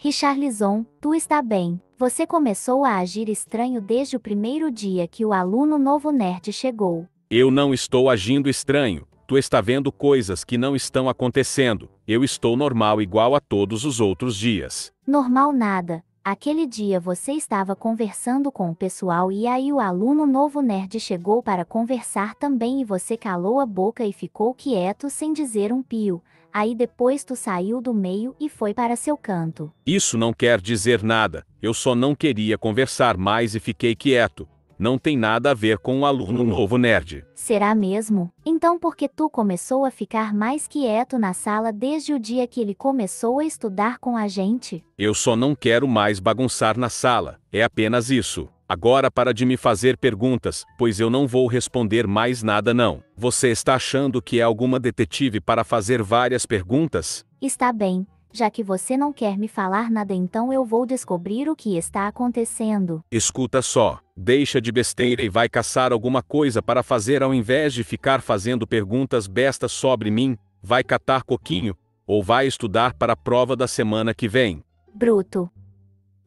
Richarlison, tu está bem. Você começou a agir estranho desde o primeiro dia que o aluno novo nerd chegou. Eu não estou agindo estranho. Tu está vendo coisas que não estão acontecendo. Eu estou normal igual a todos os outros dias. Normal nada. Aquele dia você estava conversando com o pessoal e aí o aluno novo nerd chegou para conversar também e você calou a boca e ficou quieto sem dizer um pio. Aí depois tu saiu do meio e foi para seu canto. Isso não quer dizer nada. Eu só não queria conversar mais e fiquei quieto. Não tem nada a ver com o aluno novo nerd. Será mesmo? Então por que tu começou a ficar mais quieto na sala desde o dia que ele começou a estudar com a gente? Eu só não quero mais bagunçar na sala. É apenas isso. Agora para de me fazer perguntas, pois eu não vou responder mais nada não. Você está achando que é alguma detetive para fazer várias perguntas? Está bem. Já que você não quer me falar nada, então eu vou descobrir o que está acontecendo. Escuta só, deixa de besteira e vai caçar alguma coisa para fazer ao invés de ficar fazendo perguntas bestas sobre mim, vai catar coquinho, ou vai estudar para a prova da semana que vem. Bruto.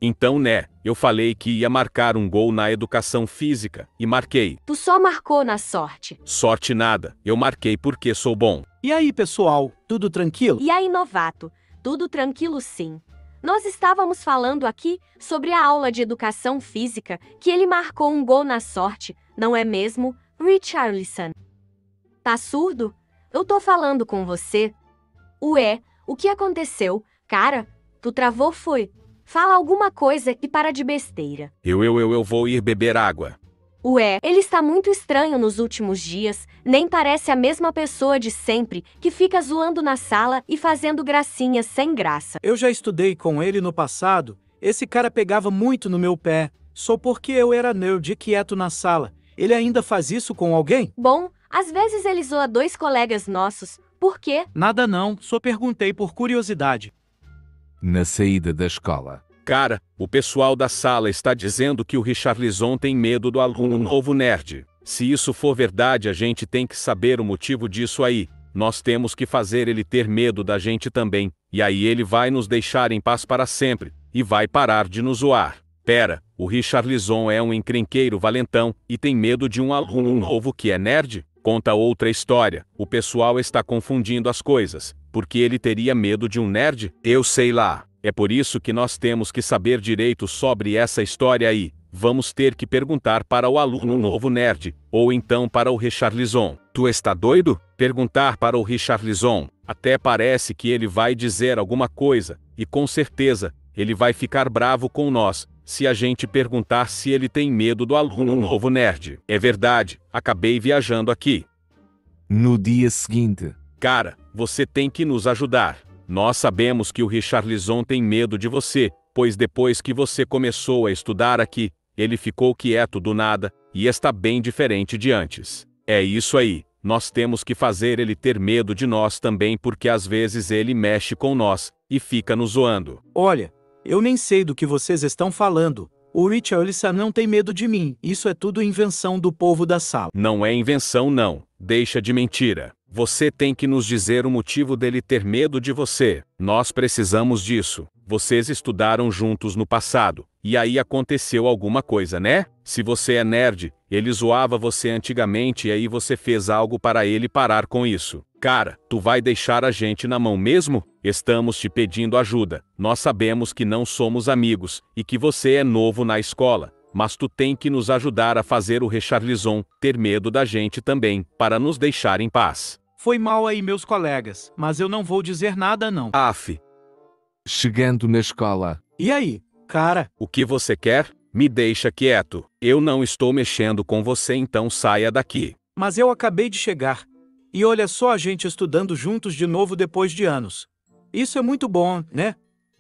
Então, né, eu falei que ia marcar um gol na educação física, e marquei. Tu só marcou na sorte. Sorte nada, eu marquei porque sou bom. E aí, pessoal, tudo tranquilo? E aí, novato? Tudo tranquilo sim. Nós estávamos falando aqui sobre a aula de educação física que ele marcou um gol na sorte, não é mesmo, Richarlison? Tá surdo? Eu tô falando com você. Ué, o que aconteceu? Cara, tu travou foi. Fala alguma coisa e para de besteira. Eu, eu, eu, eu vou ir beber água. Ué, ele está muito estranho nos últimos dias, nem parece a mesma pessoa de sempre, que fica zoando na sala e fazendo gracinhas sem graça. Eu já estudei com ele no passado. Esse cara pegava muito no meu pé, só porque eu era nerd e quieto na sala. Ele ainda faz isso com alguém? Bom, às vezes ele zoa dois colegas nossos. Por quê? Nada não, só perguntei por curiosidade. Na saída da escola. Cara, o pessoal da sala está dizendo que o Richarlison tem medo do aluno novo nerd. Se isso for verdade, a gente tem que saber o motivo disso aí. Nós temos que fazer ele ter medo da gente também, e aí ele vai nos deixar em paz para sempre, e vai parar de nos zoar. Pera, o Richarlison é um encrenqueiro valentão e tem medo de um aluno novo que é nerd? Conta outra história. O pessoal está confundindo as coisas. Porque ele teria medo de um nerd? Eu sei lá. É por isso que nós temos que saber direito sobre essa história aí. Vamos ter que perguntar para o aluno novo nerd, ou então para o Richarlison. Tu está doido? Perguntar para o Richarlison. Até parece que ele vai dizer alguma coisa, e com certeza, ele vai ficar bravo com nós, se a gente perguntar se ele tem medo do aluno novo nerd. É verdade, acabei viajando aqui. No dia seguinte. Cara, você tem que nos ajudar. Nós sabemos que o Richarlison tem medo de você, pois depois que você começou a estudar aqui, ele ficou quieto do nada, e está bem diferente de antes. É isso aí, nós temos que fazer ele ter medo de nós também porque às vezes ele mexe com nós, e fica nos zoando. Olha, eu nem sei do que vocês estão falando. O Richarlison não tem medo de mim, isso é tudo invenção do povo da sala. Não é invenção não, deixa de mentira. Você tem que nos dizer o motivo dele ter medo de você. Nós precisamos disso. Vocês estudaram juntos no passado, e aí aconteceu alguma coisa, né? Se você é nerd, ele zoava você antigamente e aí você fez algo para ele parar com isso. Cara, tu vai deixar a gente na mão mesmo? Estamos te pedindo ajuda. Nós sabemos que não somos amigos e que você é novo na escola, mas tu tem que nos ajudar a fazer o Richarlison ter medo da gente também, para nos deixar em paz. Foi mal aí, meus colegas, mas eu não vou dizer nada não. Af, Chegando na escola. E aí, cara? o que você quer? Me deixa quieto. Eu não estou mexendo com você, então saia daqui. Mas eu acabei de chegar. E olha só a gente estudando juntos de novo depois de anos. Isso é muito bom, né?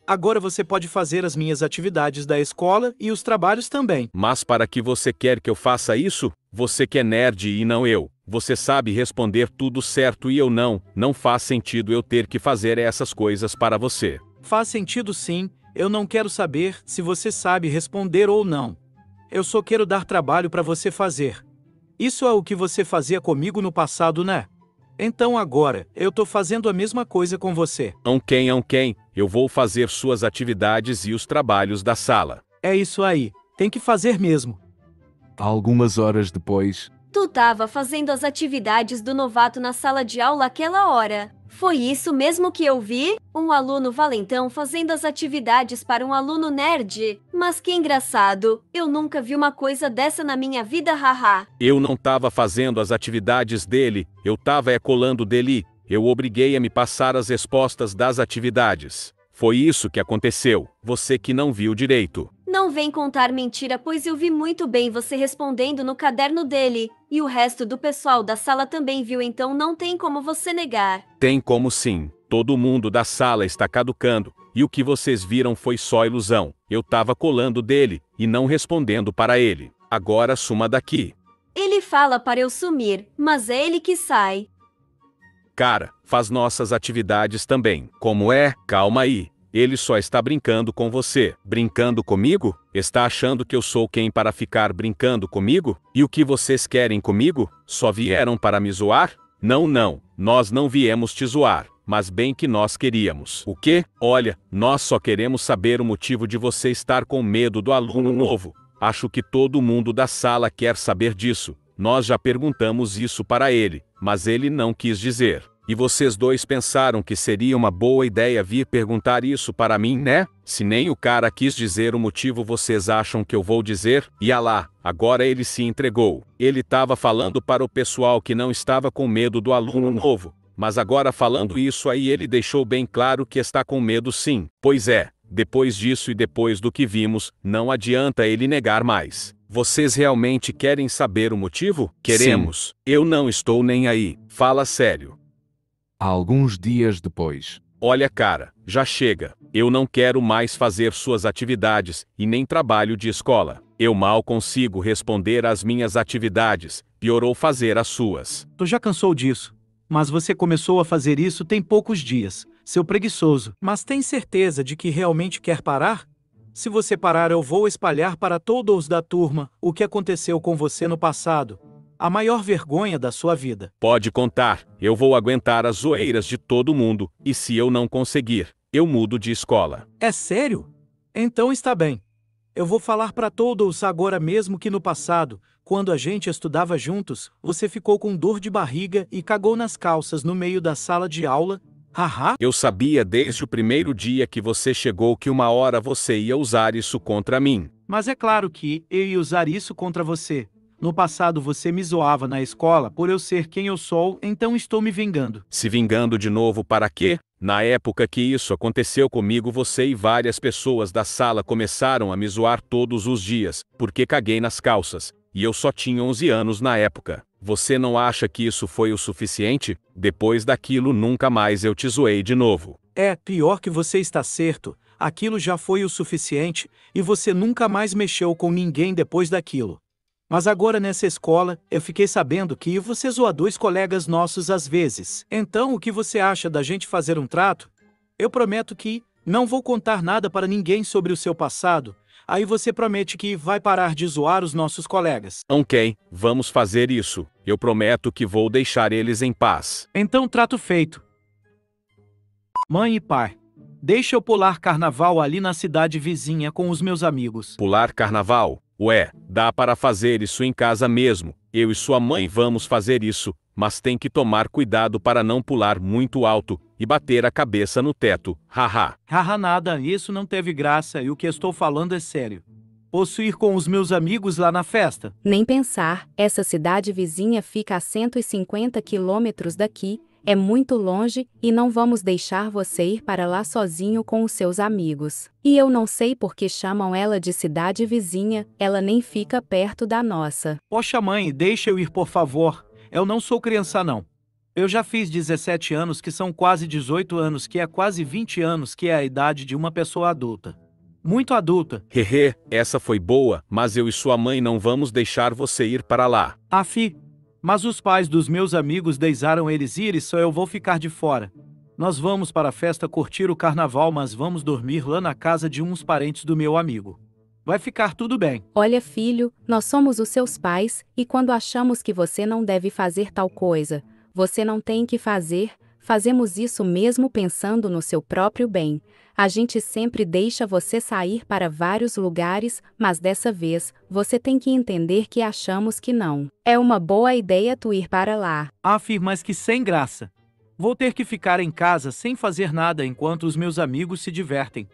Agora você pode fazer as minhas atividades da escola e os trabalhos também. Mas para que você quer que eu faça isso? Você que é nerd e não eu. Você sabe responder tudo certo e eu não. Não faz sentido eu ter que fazer essas coisas para você. Faz sentido sim, eu não quero saber se você sabe responder ou não. Eu só quero dar trabalho para você fazer. Isso é o que você fazia comigo no passado, né? Então agora, eu tô fazendo a mesma coisa com você. Ão quem, ão quem, eu vou fazer suas atividades e os trabalhos da sala. É isso aí, tem que fazer mesmo. Algumas horas depois, Tu tava fazendo as atividades do novato na sala de aula aquela hora. Foi isso mesmo que eu vi? Um aluno valentão fazendo as atividades para um aluno nerd. Mas que engraçado, eu nunca vi uma coisa dessa na minha vida, haha. Eu não tava fazendo as atividades dele, eu tava é colando dele. Eu obriguei a me passar as respostas das atividades. Foi isso que aconteceu, você que não viu direito. Não vem contar mentira, pois eu vi muito bem você respondendo no caderno dele. E o resto do pessoal da sala também viu, então não tem como você negar. Tem como sim. Todo mundo da sala está caducando, e o que vocês viram foi só ilusão. Eu tava colando dele e não respondendo para ele. Agora suma daqui. Ele fala para eu sumir, mas é ele que sai. Cara, faz nossas atividades também. Como é? Calma aí. Ele só está brincando com você. Brincando comigo? Está achando que eu sou quem para ficar brincando comigo? E o que vocês querem comigo? Só vieram para me zoar? Não, não. Nós não viemos te zoar. Mas bem que nós queríamos. O quê? Olha, nós só queremos saber o motivo de você estar com medo do aluno novo. Acho que todo mundo da sala quer saber disso. Nós já perguntamos isso para ele, mas ele não quis dizer. E vocês dois pensaram que seria uma boa ideia vir perguntar isso para mim, né? Se nem o cara quis dizer o motivo, vocês acham que eu vou dizer? E lá, agora ele se entregou. Ele estava falando para o pessoal que não estava com medo do aluno novo. Mas agora falando isso aí, ele deixou bem claro que está com medo sim. Pois é, depois disso e depois do que vimos, não adianta ele negar mais. Vocês realmente querem saber o motivo? Queremos. Eu não estou nem aí. Fala sério. Alguns dias depois, Olha, cara, já chega. Eu não quero mais fazer suas atividades e nem trabalho de escola. Eu mal consigo responder às minhas atividades, piorou fazer as suas. Tu já cansou disso. Mas você começou a fazer isso tem poucos dias, seu preguiçoso. Mas tem certeza de que realmente quer parar? Se você parar, eu vou espalhar para todos da turma o que aconteceu com você no passado. A maior vergonha da sua vida. Pode contar, eu vou aguentar as zoeiras de todo mundo, e se eu não conseguir, eu mudo de escola. É sério? Então está bem. Eu vou falar para todos agora mesmo que no passado, quando a gente estudava juntos, você ficou com dor de barriga e cagou nas calças no meio da sala de aula. Haha. Eu sabia desde o primeiro dia que você chegou que uma hora você ia usar isso contra mim. Mas é claro que eu ia usar isso contra você. No passado você me zoava na escola por eu ser quem eu sou, então estou me vingando. Se vingando de novo para quê? Na época que isso aconteceu comigo, você e várias pessoas da sala começaram a me zoar todos os dias, porque caguei nas calças, e eu só tinha 11 anos na época. Você não acha que isso foi o suficiente? Depois daquilo, nunca mais eu te zoei de novo. É, pior que você está certo. Aquilo já foi o suficiente e você nunca mais mexeu com ninguém depois daquilo. Mas agora nessa escola, eu fiquei sabendo que você zoa dois colegas nossos às vezes. Então, o que você acha da gente fazer um trato? Eu prometo que não vou contar nada para ninguém sobre o seu passado. Aí você promete que vai parar de zoar os nossos colegas. Ok, vamos fazer isso. Eu prometo que vou deixar eles em paz. Então, trato feito. Mãe e pai, deixa eu pular carnaval ali na cidade vizinha com os meus amigos. Pular carnaval? Ué, dá para fazer isso em casa mesmo. Eu e sua mãe vamos fazer isso, mas tem que tomar cuidado para não pular muito alto e bater a cabeça no teto. Haha. Haha, nada, isso não teve graça e o que estou falando é sério. Posso ir com os meus amigos lá na festa? Nem pensar, essa cidade vizinha fica a 150 quilômetros daqui, é muito longe e não vamos deixar você ir para lá sozinho com os seus amigos. E eu não sei por que chamam ela de cidade vizinha, ela nem fica perto da nossa. Poxa, mãe, deixa eu ir, por favor. Eu não sou criança, não. Eu já fiz 17 anos, que são quase 18 anos, que é quase 20 anos, que é a idade de uma pessoa adulta. Muito adulta. Hehe, essa foi boa, mas eu e sua mãe não vamos deixar você ir para lá. Afi, mas os pais dos meus amigos deixaram eles ir e só eu vou ficar de fora. Nós vamos para a festa curtir o carnaval, mas vamos dormir lá na casa de uns parentes do meu amigo. Vai ficar tudo bem. Olha, filho, nós somos os seus pais, e quando achamos que você não deve fazer tal coisa, você não tem que fazer, fazemos isso mesmo pensando no seu próprio bem. A gente sempre deixa você sair para vários lugares, mas dessa vez, você tem que entender que achamos que não. É uma boa ideia tu ir para lá. Afirmas que sem graça. Vou ter que ficar em casa sem fazer nada enquanto os meus amigos se divertem.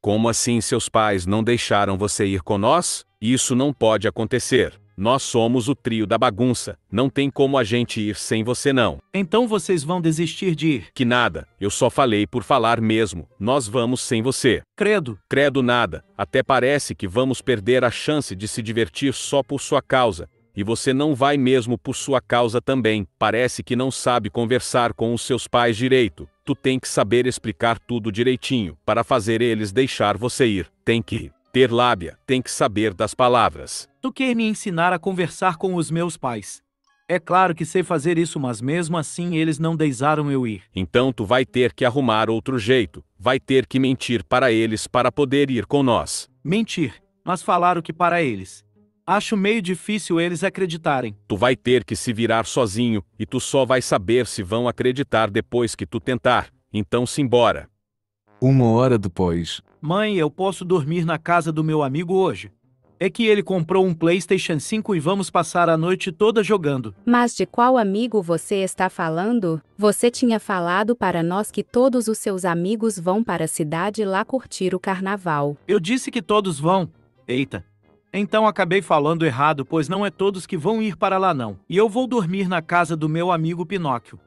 Como assim seus pais não deixaram você ir com nós? Isso não pode acontecer. Nós somos o trio da bagunça. Não tem como a gente ir sem você não. Então vocês vão desistir de ir. Que nada, eu só falei por falar mesmo. Nós vamos sem você. Credo. Credo nada. Até parece que vamos perder a chance de se divertir só por sua causa. E você não vai mesmo por sua causa também. Parece que não sabe conversar com os seus pais direito. Tu tem que saber explicar tudo direitinho para fazer eles deixar você ir. Tem que ter lábia, tem que saber das palavras. Tu quer me ensinar a conversar com os meus pais. É claro que sei fazer isso, mas mesmo assim eles não deixaram eu ir. Então tu vai ter que arrumar outro jeito. Vai ter que mentir para eles para poder ir com nós. Mentir, mas falar o que para eles. Acho meio difícil eles acreditarem. Tu vai ter que se virar sozinho, e tu só vai saber se vão acreditar depois que tu tentar. Então simbora. Uma hora depois, Mãe, eu posso dormir na casa do meu amigo hoje. É que ele comprou um PlayStation 5 e vamos passar a noite toda jogando. Mas de qual amigo você está falando? Você tinha falado para nós que todos os seus amigos vão para a cidade lá curtir o carnaval. Eu disse que todos vão. Eita. Então acabei falando errado, pois não é todos que vão ir para lá não. E eu vou dormir na casa do meu amigo Pinóquio.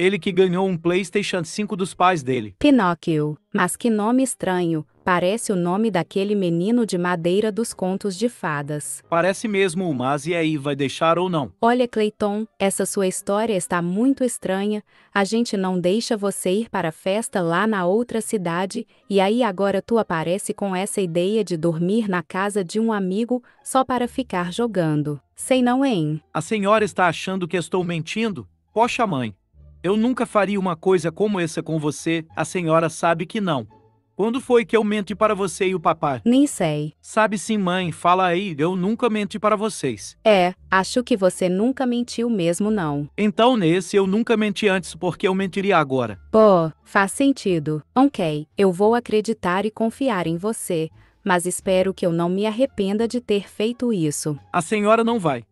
Ele que ganhou um PlayStation 5 dos pais dele. Pinóquio. Mas que nome estranho. Parece o nome daquele menino de madeira dos contos de fadas. Parece mesmo, mas e aí, vai deixar ou não? Olha, Clayton, essa sua história está muito estranha. A gente não deixa você ir para a festa lá na outra cidade, e aí agora tu aparece com essa ideia de dormir na casa de um amigo só para ficar jogando. Sei não, hein? A senhora está achando que estou mentindo? Poxa, mãe. Eu nunca faria uma coisa como essa com você, a senhora sabe que não. Quando foi que eu menti para você e o papai? Nem sei. Sabe sim, mãe, fala aí, eu nunca menti para vocês. É, acho que você nunca mentiu mesmo não. Então nesse eu nunca menti antes porque eu mentiria agora. Pô, faz sentido. Ok, eu vou acreditar e confiar em você, mas espero que eu não me arrependa de ter feito isso. A senhora não vai.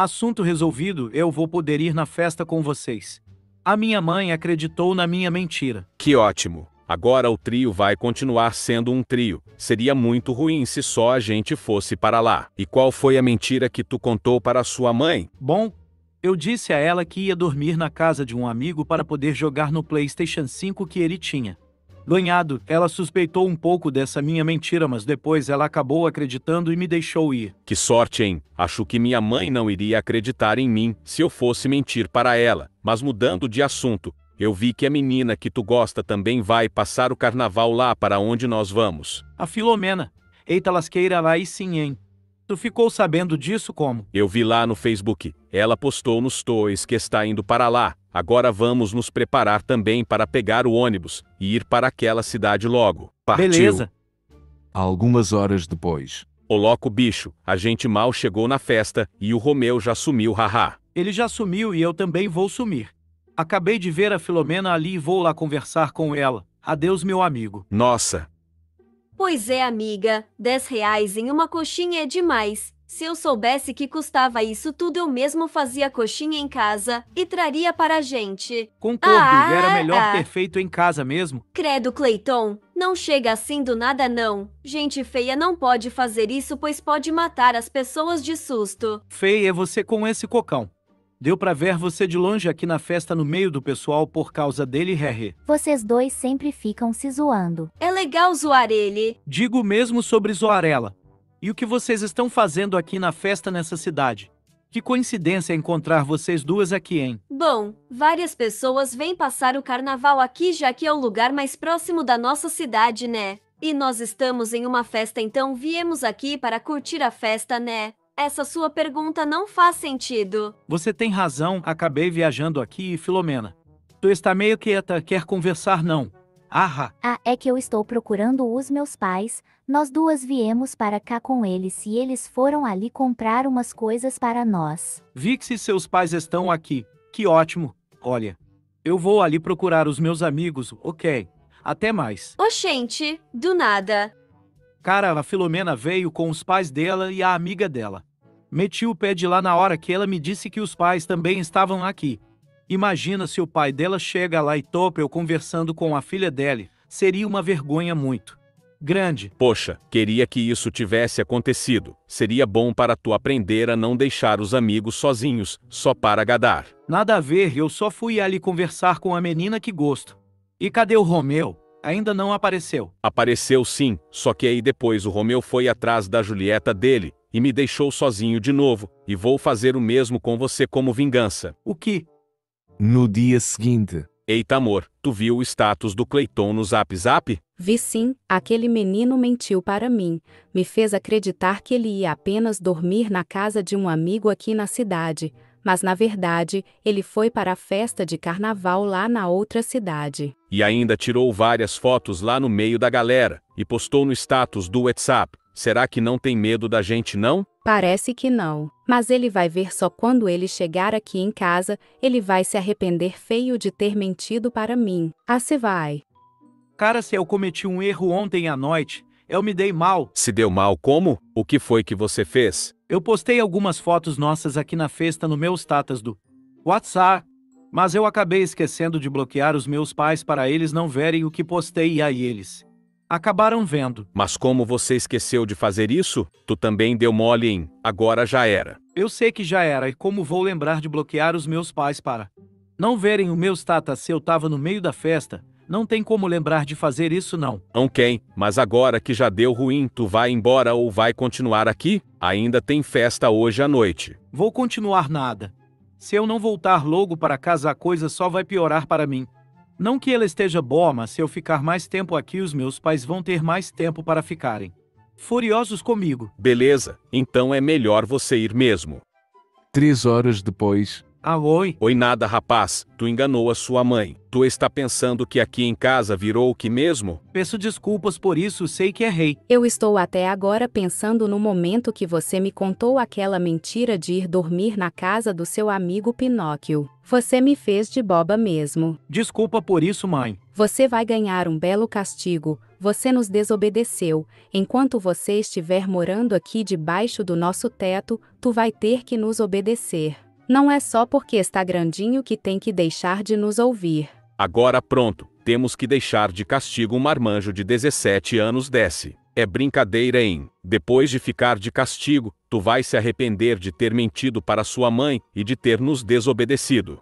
Assunto resolvido, eu vou poder ir na festa com vocês. A minha mãe acreditou na minha mentira. Que ótimo. Agora o trio vai continuar sendo um trio. Seria muito ruim se só a gente fosse para lá. E qual foi a mentira que tu contou para sua mãe? Bom, eu disse a ela que ia dormir na casa de um amigo para poder jogar no PlayStation 5 que ele tinha. Ganhado, ela suspeitou um pouco dessa minha mentira, mas depois ela acabou acreditando e me deixou ir. Que sorte, hein? Acho que minha mãe não iria acreditar em mim se eu fosse mentir para ela. Mas mudando de assunto, eu vi que a menina que tu gosta também vai passar o carnaval lá para onde nós vamos. A Filomena. Eita lasqueira lá e sim, hein? Tu ficou sabendo disso como? Eu vi lá no Facebook. Ela postou nos stories que está indo para lá. Agora vamos nos preparar também para pegar o ônibus e ir para aquela cidade logo. Partiu. Beleza. algumas horas depois, Ô louco bicho, a gente mal chegou na festa e o Romeu já sumiu, haha. Ele já sumiu e eu também vou sumir. Acabei de ver a Filomena ali e vou lá conversar com ela. Adeus, meu amigo. Nossa, Pois é, amiga, 10 reais em uma coxinha é demais. Se eu soubesse que custava isso tudo, eu mesmo fazia coxinha em casa e traria para a gente. Concordo, Ah, era melhor ah. ter feito em casa mesmo. Credo, Clayton, não chega assim do nada não. Gente feia não pode fazer isso pois pode matar as pessoas de susto. Feia é você com esse cocão. Deu pra ver você de longe aqui na festa no meio do pessoal por causa dele, Harry. Vocês dois sempre ficam se zoando. É legal zoar ele. Digo mesmo sobre Zoarela. E o que vocês estão fazendo aqui na festa nessa cidade? Que coincidência encontrar vocês duas aqui, hein? Bom, várias pessoas vêm passar o carnaval aqui já que é o lugar mais próximo da nossa cidade, né? E nós estamos em uma festa, então viemos aqui para curtir a festa, né? Essa sua pergunta não faz sentido. Você tem razão, acabei viajando aqui, Filomena. Tu está meio quieta, quer conversar não? Arra, Ah, é que eu estou procurando os meus pais. Nós duas viemos para cá com eles e eles foram ali comprar umas coisas para nós. vi que se seus pais estão aqui. que ótimo. Olha, eu vou ali procurar os meus amigos, ok. Até mais. Oxente, do nada. Cara, a Filomena veio com os pais dela e a amiga dela. Meti o pé de lá na hora que ela me disse que os pais também estavam aqui. Imagina se o pai dela chega lá e topa eu conversando com a filha dele. Seria uma vergonha muito grande. Poxa, queria que isso tivesse acontecido. Seria bom para tu aprender a não deixar os amigos sozinhos, só para gadar. Nada a ver, eu só fui ali conversar com a menina que gosto. E cadê o Romeu? Ainda não apareceu. Apareceu sim, só que aí depois o Romeu foi atrás da Julieta dele e me deixou sozinho de novo, e vou fazer o mesmo com você como vingança. O que? No dia seguinte, Eita amor, tu viu o status do Cleiton no Zap Zap? Vi sim, aquele menino mentiu para mim, me fez acreditar que ele ia apenas dormir na casa de um amigo aqui na cidade, mas na verdade, ele foi para a festa de carnaval lá na outra cidade. E ainda tirou várias fotos lá no meio da galera e postou no status do WhatsApp. Será que não tem medo da gente não? Parece que não, mas ele vai ver só quando ele chegar aqui em casa, ele vai se arrepender feio de ter mentido para mim. Ah, se vai. Cara, se eu cometi um erro ontem à noite, eu me dei mal. Se deu mal como? O que foi que você fez? Eu postei algumas fotos nossas aqui na festa no meu status do WhatsApp, mas eu acabei esquecendo de bloquear os meus pais para eles não verem o que postei e aí eles acabaram vendo. Mas como você esqueceu de fazer isso, tu também deu mole em agora já era. Eu sei que já era e como vou lembrar de bloquear os meus pais para não verem o meu status se eu tava no meio da festa. Não tem como lembrar de fazer isso não. Ok, mas agora que já deu ruim, tu vai embora ou vai continuar aqui? Ainda tem festa hoje à noite. Vou continuar nada. Se eu não voltar logo para casa a coisa só vai piorar para mim. Não que ela esteja boa, mas se eu ficar mais tempo aqui os meus pais vão ter mais tempo para ficarem furiosos comigo. Beleza, então é melhor você ir mesmo. três horas depois, Ah, oi. Oi nada rapaz, tu enganou a sua mãe. Tu está pensando que aqui em casa virou o que mesmo? Peço desculpas por isso, sei que errei. Eu estou até agora pensando no momento que você me contou aquela mentira de ir dormir na casa do seu amigo Pinóquio. Você me fez de boba mesmo. Desculpa por isso, mãe. Você vai ganhar um belo castigo. Você nos desobedeceu. Enquanto você estiver morando aqui debaixo do nosso teto, tu vai ter que nos obedecer. Não é só porque está grandinho que tem que deixar de nos ouvir. Agora pronto, temos que deixar de castigo um marmanjo de 17 anos desce. É brincadeira hein? Depois de ficar de castigo, tu vai se arrepender de ter mentido para sua mãe e de ter nos desobedecido.